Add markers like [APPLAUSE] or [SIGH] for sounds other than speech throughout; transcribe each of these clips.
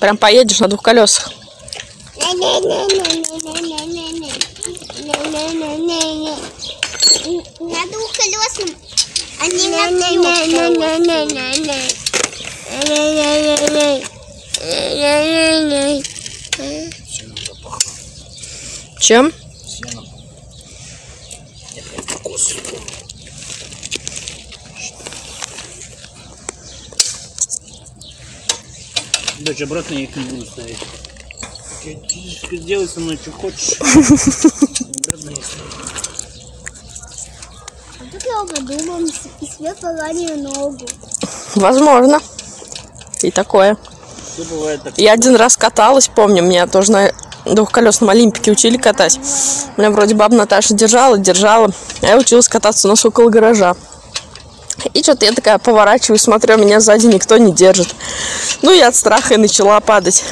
Прям поедешь на двух колесах. На двухколесном, а не на Чем? Дочь, обратно я их не буду ставить. Делай со мной, что хочешь. [LAUGHS] Обратно я ставлю. Тут я подумал, и себе поранил ногу. Возможно. И такое. Все бывает так. Я один раз каталась, помню, меня тоже на двухколесном Олимпике учили катать. Меня вроде баба Наташа держала, держала. А я училась кататься у нас около гаража. И что-то я такая поворачиваю, смотрю, меня сзади никто не держит. Ну, я от страха и начала падать.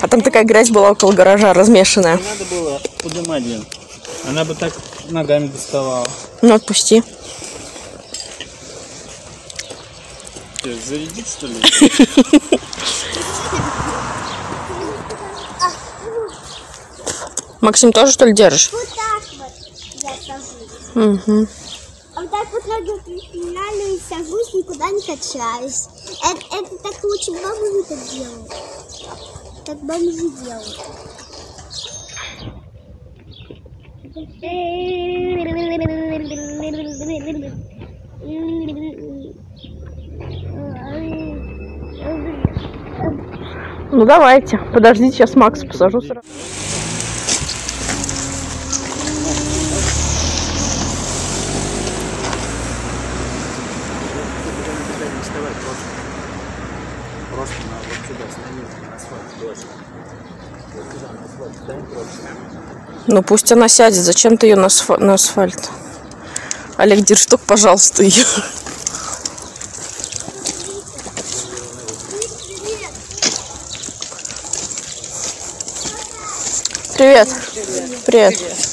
А там такая грязь была около гаража, размешанная. Не надо было поднимать ее. Она бы так ногами доставала. Ну, отпусти. Что, зарядить что ли? Максим, тоже что ли держишь? Вот так вот я сажусь. Угу. А вот так вот ноги припинаю и сажусь, никуда не качаюсь. Это, это так лучше бомжи так делают. Так бомжи делают. Ну, давайте. Подождите, сейчас Макса посажу сразу. не вставай, просто. Просто на вот сюда становись, на асфальт, дочь. Вот сюда, на асфальт, стань просто. Ну, пусть она сядет. Зачем ты ее на, асфа- на асфальт? Олег, держи пожалуйста, ее. Привет. Привет.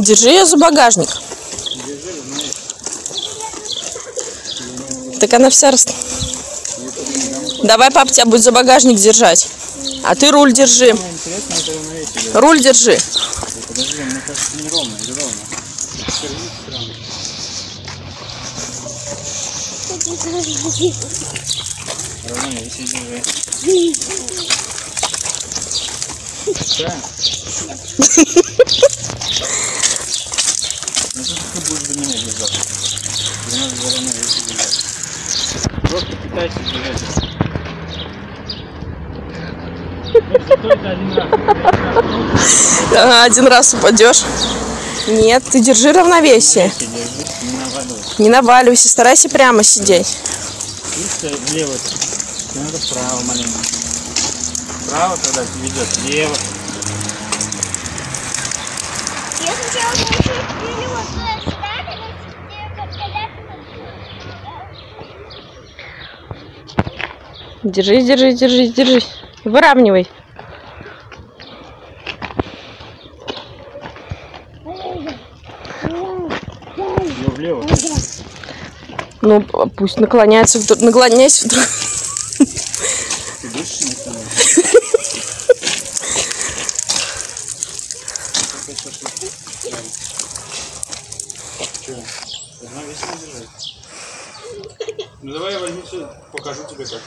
Держи ее за багажник. Так она вся рас... Давай папа тебя будет за багажник держать. А ты руль держи. Руль держи. Подожди, мне кажется, не ровно, или ровно. Равновесие держи. Да. Ну тут ты будешь за меня держаться. Тебе надо за равновесие держать. Держать. Если только один раз. Упадешь. Нет, ты держи равновесие. Не наваливайся. Не наваливайся, старайся прямо сидеть. Влево. Надо вправо маленько. Вправо, когда ведет, влево. Я сначала научусь вперед ставить, когда Держись, держись, держись, держись. Выравнивай. Ее влево. Ну, пусть наклоняется. Наклоняйся вдруг. Ты дышишь не становишься. Че? Равновесие держать. Ну все, покажу тебе как.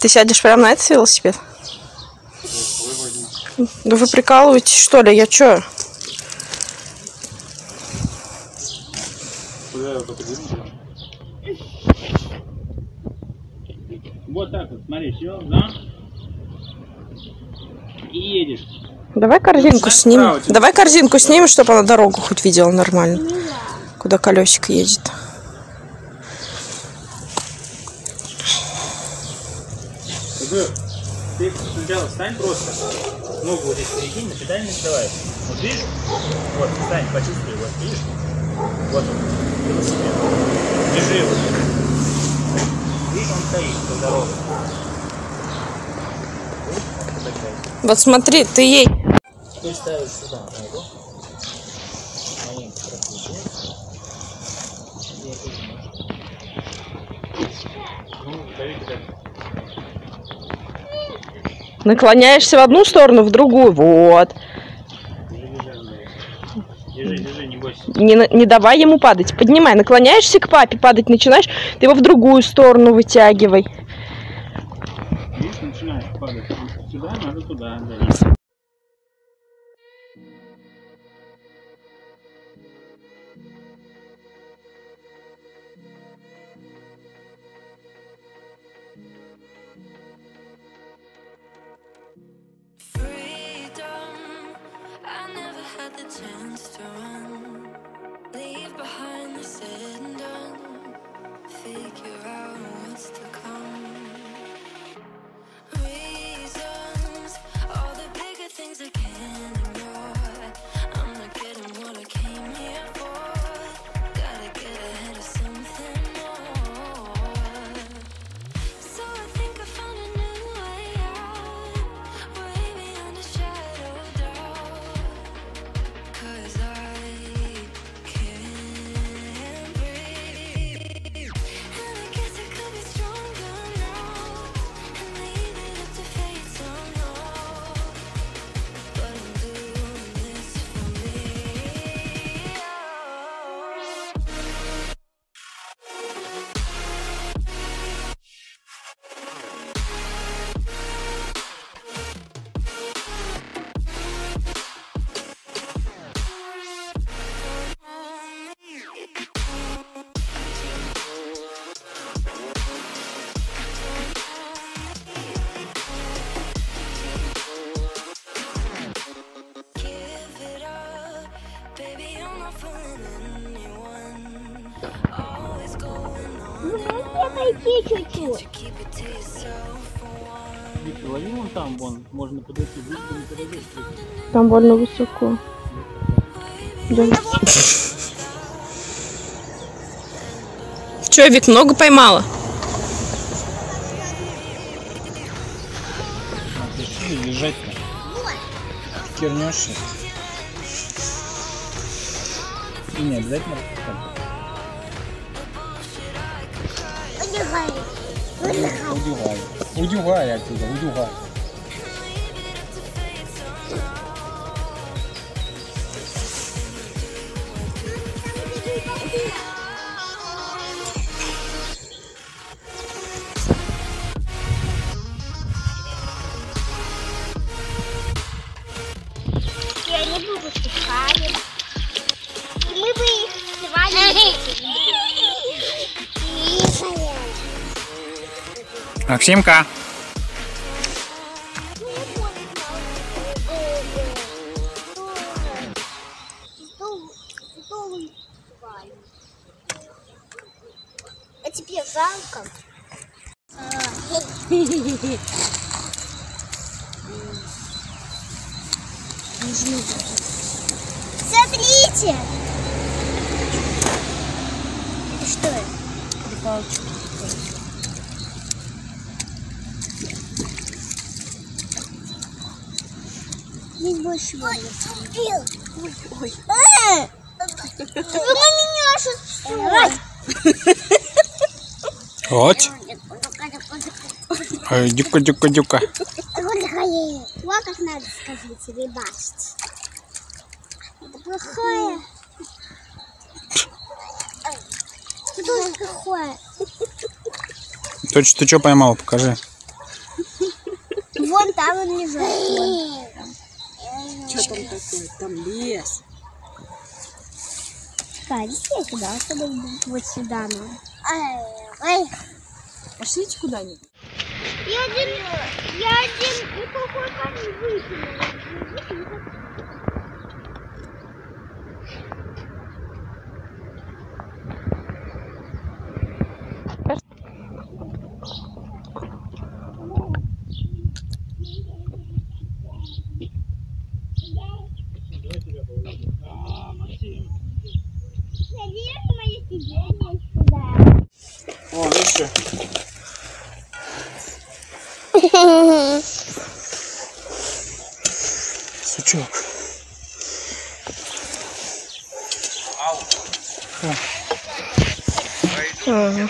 Ты сядешь прямо на этот велосипед? Да вы прикалываетесь, что ли? Я чё? Куда я подгружу? Вот так вот, смотри, сел, да? И едешь. Давай корзинку Шаг снимем. Давай корзинку снимем, чтобы она дорогу хоть видела нормально. Куда колесико едет. Ты, ты сначала встань просто. Ногу вот здесь перекинь, на педаль не вставай. Вот видишь? Вот, встань, почувствуй, вот видишь? Вот он, велосипед. Держи его. Видишь, он стоит по дороге. Вот смотри, ты ей... Ты ставишь сюда, на его. Маленько прокручиваешь. И опять можешь. Ну, Давид, как Наклоняешься в одну сторону, в другую. Вот. Не. Не, давай ему падать. Поднимай. Наклоняешься к папе, падать начинаешь, ты его в другую сторону вытягивай. Видишь, начинаешь падать. Сюда, надо туда. surround пойти чуть-чуть? лови вон там, вон, можно подойти, близко не подойдешь. Там больно высоко. Идем. Че, Вик, много поймала? Лежать-то. Кернешься. И не обязательно так. Удягай. Удюгай. Удюгай оттуда, удюгай. Максимка. А тебе жалко? Смотрите! Это что? Здесь больше воды. Ой, ой. Э! Вы на меня сейчас Вот. Ой, дюка, дюка, дюка. Вот как надо, скажите, рыбачить. Это плохое. Это тоже плохое. Точно ты что поймал, покажи. Вон там он лежит. Что там такое? Там лес. Я сюда, чтобы вот сюда нам. Ай, Пошлите куда-нибудь. Я один, я один никакой камень выкинул. Сучок. Покажи,